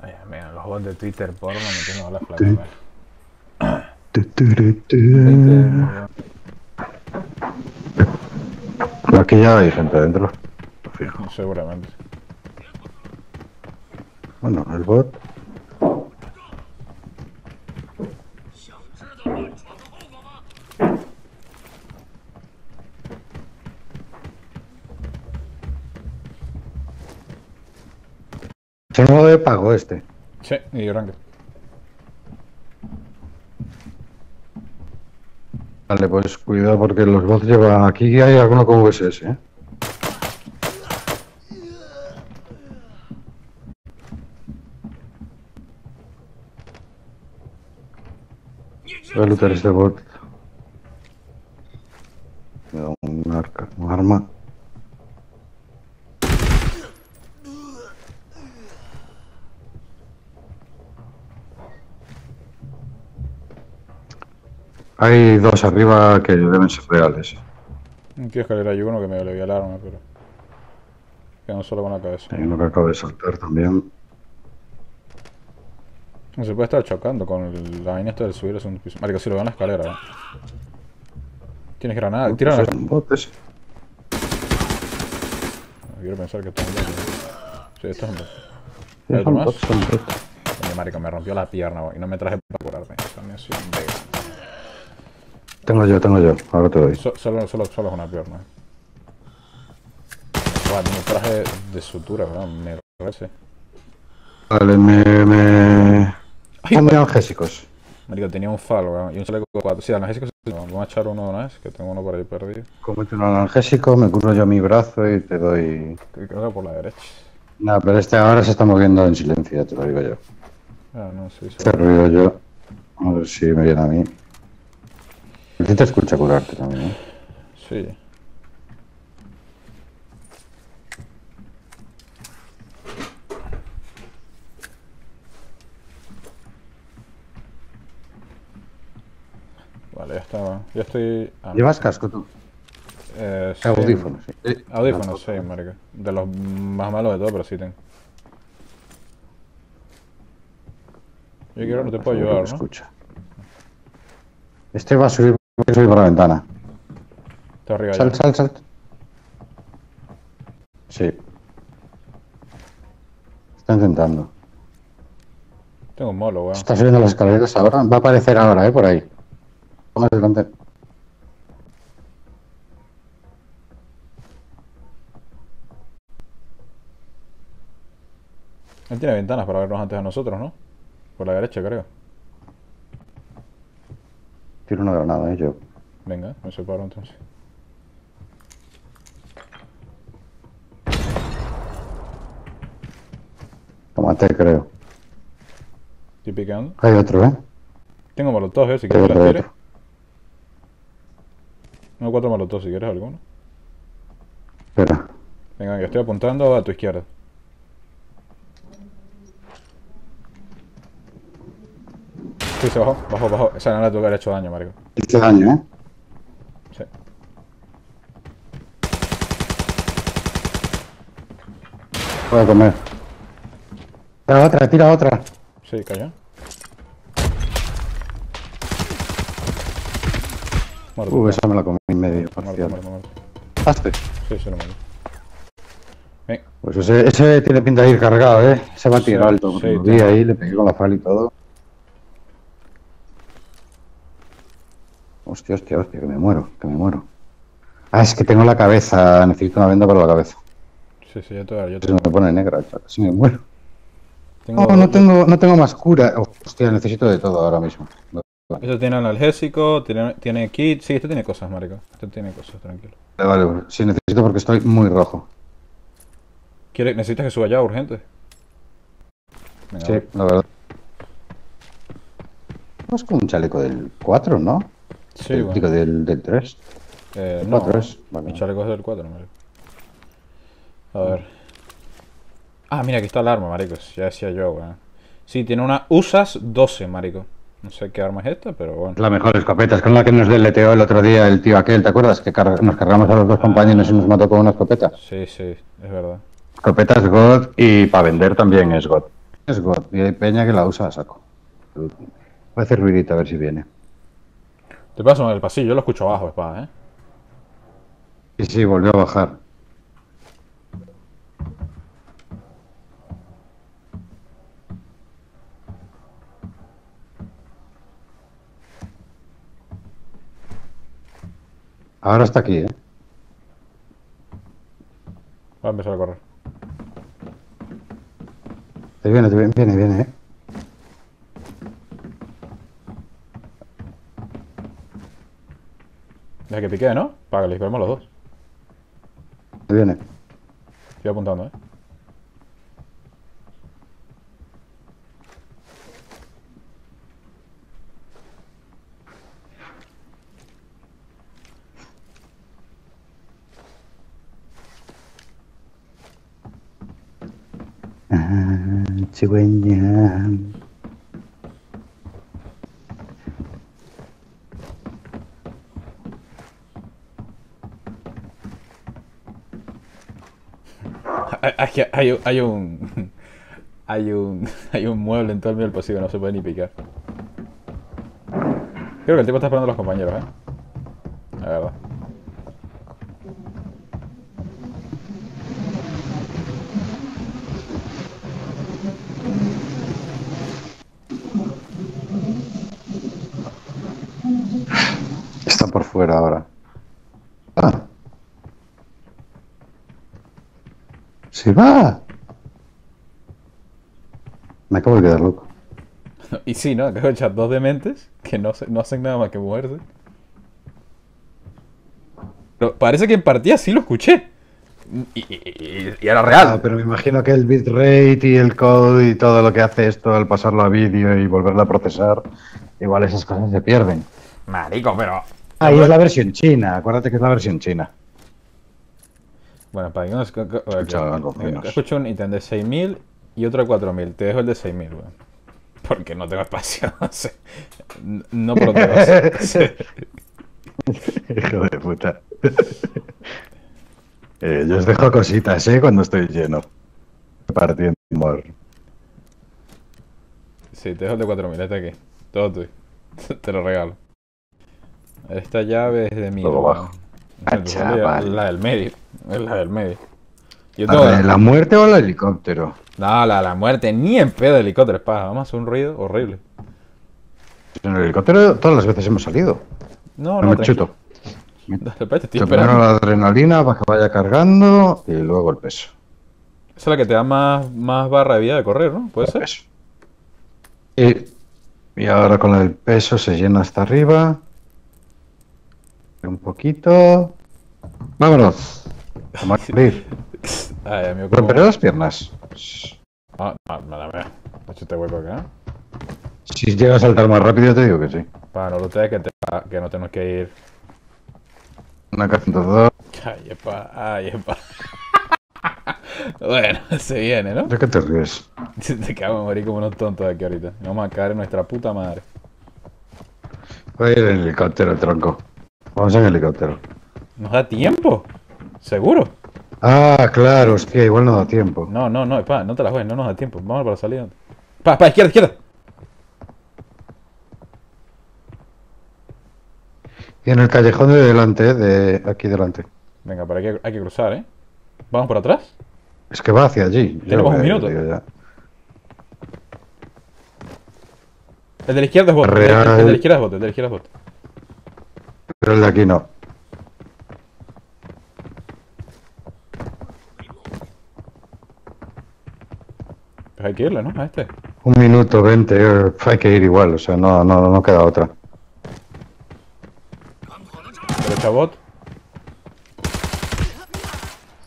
Ay, mira, los bots de Twitter porno metiendo la flaca. Tu, tu, tu, tu. Aquí ya hay gente dentro. Fijo. Seguramente. Bueno, el bot. Pago este. Sí, y Ranked. Vale, pues cuidado porque los bots llevan. Aquí hay alguno con VSS, ¿eh? Voy a lootar este bot. Me da un arca, un arma. Hay dos arriba que deben ser reales. Aquí escalera hay uno que me le vi el arma, pero. Quedan solo con la cabeza. Hay uno que acaba de saltar también. No se puede estar chocando con el- la vaina esta de subir es un piso. Marico, si lo veo en la escalera. ¿eh? Tienes granada. Tira la es un bot ese. Quiero pensar que está en bot. Sí, esto es un bot. ¿Hay otro más? bots, son bots. Coño, marico, me rompió la pierna, güey, y no me traje para curarme. Ha sido un verga. Tengo yo, tengo yo. Ahora te doy. So- solo, solo, solo es una pierna. Guau, tengo traje de sutura, ¿verdad? Me parece. Vale, me... me... Ponme analgésicos. Marico, tenía un falo, weón, y un chaleco 4. Sí, analgésicos, sí, vamos a echar uno de una vez, que tengo uno por ahí perdido. Comete un analgésico, me curo yo mi brazo y te doy... Creo que por la derecha. Nada, pero este ahora se está moviendo en silencio, te lo digo yo. Ah, no, sí, sí. Este ruido yo. A ver si me viene a mí. Ti te escucha curarte también, ¿eh? Sí. Vale, ya está. Ya estoy. ah, ¿Llevas casco tú? eh, sí. Audífonos, sí. Eh, Audífonos, sí, marica. De los más malos de todo, pero sí tengo. Yo quiero no te puedo ayudar, ¿no? Escucha. Este va a subir, va a subir por la ventana. Está arriba Sal, ya. sal, sal. Sí. Está intentando. Tengo un molo, weón. Está subiendo las escaleras ahora. Va a aparecer ahora, eh, por ahí. Póngase delante. Él tiene ventanas para vernos antes a nosotros, ¿no? Por la derecha, creo. Tiro una granada, eh, yo. Venga, me separo entonces. Tomate, creo. Estoy picando. Hay otro, eh. Tengo molotov, eh, si quieres las tires. Tengo cuatro molotov, si quieres alguno. Espera. Venga, venga, estoy apuntando a tu izquierda. Sí, se bajó, bajó, bajó. Esa no le tuvo que haber hecho daño, marico. Hice daño, eh. Sí. Voy a comer. Tira otra, tira otra. Sí, cayó. Muerto. Uh, esa me la comí en medio, muerto, parcial. muerto, muerto. Hazte. Sí, sí, lo. Ven, Pues ese, ese tiene pinta de ir cargado, eh. Se va a tirar Sí, alto. sí, lo vi tengo. ahí, le pegué con la fal y todo. Hostia, hostia, hostia, que me muero, que me muero. Ah, es que tengo la cabeza, necesito una venda para la cabeza. sí, sí, ya te voy a dar, yo Se te me pone negra, casi me muero. tengo... No, no tengo, no tengo más cura. Oh, hostia, necesito de todo ahora mismo. Este tiene analgésico, tiene, tiene kit. Sí, este tiene cosas, marico. Este tiene cosas, tranquilo. Vale, vale, sí, necesito porque estoy muy rojo. ¿Quiere, ¿Necesitas que suba ya urgente? Venga, Sí, la verdad. Es como un chaleco del 4, ¿no? Sí, bueno. Digo, del, del 3. Eh, el no, cuatro es, vale. mi chaleco es del 4, marico. A ver. Ah, mira, aquí está el arma, marico. Ya decía yo, weón. Sí, tiene una USAS 12, marico. No sé qué arma es esta, pero bueno. La mejor escopeta, es con la que nos deleteó el otro día el tío aquel, ¿te acuerdas? Que nos cargamos a los dos compañeros y nos mató con una escopeta. Sí, sí, es verdad. Escopeta es God y para vender también es God. Es God. Y hay peña que la usa a saco. Voy a hacer ruidito a ver si viene. Te paso en el pasillo, yo lo escucho abajo, espada, ¿eh? Y sí, volvió a bajar. Ahora está aquí, ¿eh? Va a empezar a correr. Te viene, te viene, viene, viene, ¿eh? Deja que pique, ¿no? Para que le disparemos los dos. Viene. Estoy apuntando, ¿eh? Ah, Hay, hay, hay un- hay un. Hay un. Mueble en todo el medio del pasillo no se puede ni picar. Creo que el tipo está esperando a los compañeros, ¿eh? La verdad. Está por fuera ahora. ¡Se va! Me acabo de quedar loco. Y sí, ¿no? Acabo de echar dos dementes que no, hacen nada más que moverse. Pero parece que en partida sí lo escuché. Y, y- y- y era real. Ah, pero me imagino que el bitrate y el code y todo lo que hace esto al pasarlo a vídeo y volverlo a procesar, igual esas cosas se pierden. Marico, pero. Ah, y es la versión china, acuérdate que es la versión china. Bueno, para que no. Escucho un ítem de 6000 y otro de 4000. Te dejo el de 6000, weón. Porque no tengo espacio. no protejo. Hijo de puta. Eh, yo os dejo cositas, ¿eh? Cuando estoy lleno. Partiendo amor. Sí, te dejo el de 4000. Este aquí. Todo tuyo. Te lo regalo. Esta llave es de mí. Todo bajo. Ah, Es chaval. la del medio. Es la del medio. Yo ¿La tengo de la muerte o el helicóptero? No, la, la muerte. Ni en pedo de helicóptero. Paja. Vamos a hacer un ruido horrible. En el helicóptero todas las veces hemos salido. No, No no, me chuto. Pues, te Primero la adrenalina para que vaya cargando y luego el peso. Esa es la que te da más, más barra de vida de correr, ¿no? ¿Puede ser? Peso. Y, y ahora con el peso se llena hasta arriba. Un poquito. Vámonos. Vamos a morir. Ay, amigo, ¿cómo? Romperé las piernas. Ah, no, mira. Hecho este hueco acá. Si llega a saltar más rápido, te digo que sí. Para no lootear que, te, que no tenemos que ir. Una K102. Ay, epa, ay, epa. bueno, se viene, ¿no? ¿De qué te ríes? Te quedamos a morir como unos tontos aquí ahorita. Vamos a caer en nuestra puta madre. Voy a ir en helicóptero, tronco. Vamos en helicóptero. ¿Nos da tiempo? ¿Seguro? Ah, claro, hostia, igual no da tiempo. No, no, no, pa, no te la juegues, no nos da tiempo. Vamos para la salida. Pa, pa, izquierda, izquierda. Y en el callejón de delante, de aquí delante. Venga, pero hay que, hay que cruzar, ¿eh? ¿Vamos por atrás? Es que va hacia allí. Tenemos un minuto. ya. El de la izquierda es bot. El de, Real. el de la izquierda es bot, el de la izquierda es bot. Pero el de aquí no. Pues hay que irle, ¿no? A este. Un minuto, veinte. eh, hay que ir igual, o sea, no, no, no queda otra. Derecha bot.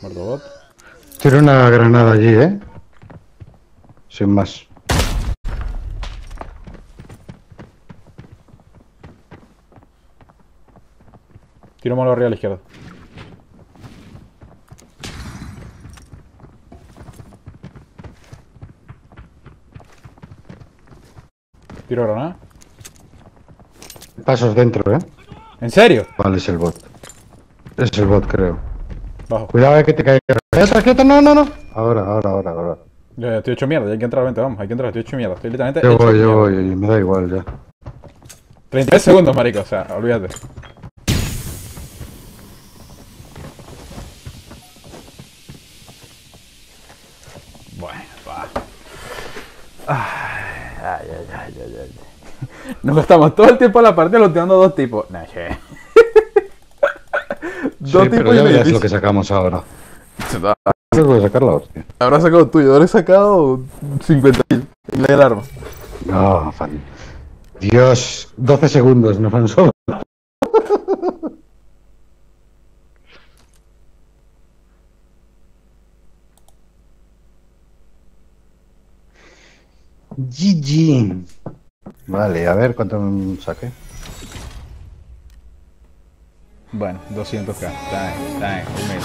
Muerto bot. Tiro una granada allí, ¿eh? Sin más. Tiro malo arriba a la izquierda. Tiro granada. Pasos dentro, ¿eh? ¿En serio? Vale, es el bot. Es el bot, creo. Bajo. Cuidado, eh, que te caiga. ¡Quieta, quieta! No, no, no. Ahora, ahora, ahora, ahora. Yo ya estoy hecho mierda, ya hay que entrar, vente, vamos, hay que entrar, estoy hecho mierda. Estoy literalmente Yo voy, yo mierda. voy, me da igual ya. 33 segundos, marico, o sea, olvídate. Bueno, va. Ay, ay, ay, ay, ay. Nos gastamos todo el tiempo en la partida looteando a dos tipos. Nah, che. dos Sí, pero tipos ya y verás lo que sacamos ahora. Voy a sacar la hostia. Habrá sacado tuyo, habré sacado 50.000 en la del arma. No, fan. Dios, 12 segundos nos han sobrado. GG. Vale, a ver cuánto saqué. Bueno, 200k. Está bien, está bien, un mes.